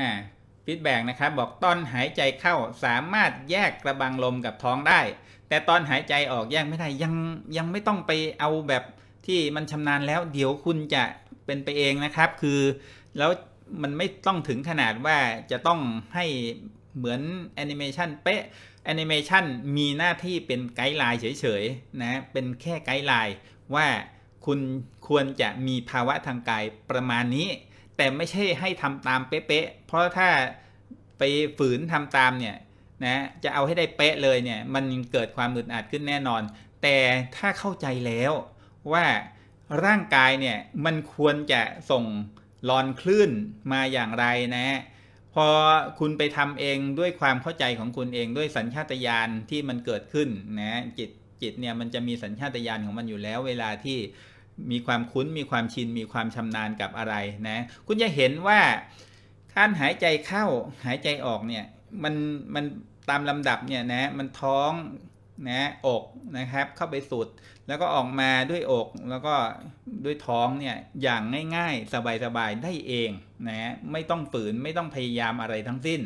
อ่า feedback นะครับบอกตอนหายใจเข้าสามารถแยกกระบังลมกับท้องได้ แต่ตอนหายใจออกแยกไม่ได้ยังยังไม่ต้องไปเอาแบบที่มันชำนาญแล้ว เดี๋ยวคุณจะเป็นไปเองนะครับ คือแล้วมันไม่ต้องถึงขนาดว่าจะต้องให้เหมือนแอนิเมชันเป๊ะแอนิเมชันมีหน้าที่เป็น guideline เฉยๆนะเป็นแค่ guideline ว่าคุณควรจะมีภาวะทางกายประมาณนี้ แต่ไม่ใช่ให้ทำตามเป๊ะๆเพราะถ้าไปฝืนทำตามเนี่ยนะจะเอาให้ได้เป๊ะเลยเนี่ยมันเกิดความอึดอัดขึ้นแน่นอน แต่ถ้าเข้าใจแล้วว่าร่างกายเนี่ยมันควรจะส่งลอนคลื่นมาอย่างไรนะพอคุณไปทำเองด้วยความเข้าใจของคุณเองด้วยสัญชาตญาณที่มันเกิดขึ้นนะจิตจิตเนี่ยมันจะมีสัญชาตญาณของมันอยู่แล้ว เวลาที่ มีความคุ้นมีความชินมีความชำนาญกับอะไรนะ คุณจะเห็นว่าการหายใจเข้าหายใจออกเนี่ยมันมันตามลำดับเนี่ยนะมันท้องนะอกนะครับเข้าไปสุด แล้วก็ออกมาด้วยอกแล้วก็ด้วยท้องเนี่ยอย่างง่ายๆ สบายๆได้เองนะไม่ต้องฝืนไม่ต้องพยายามอะไรทั้งสิ้น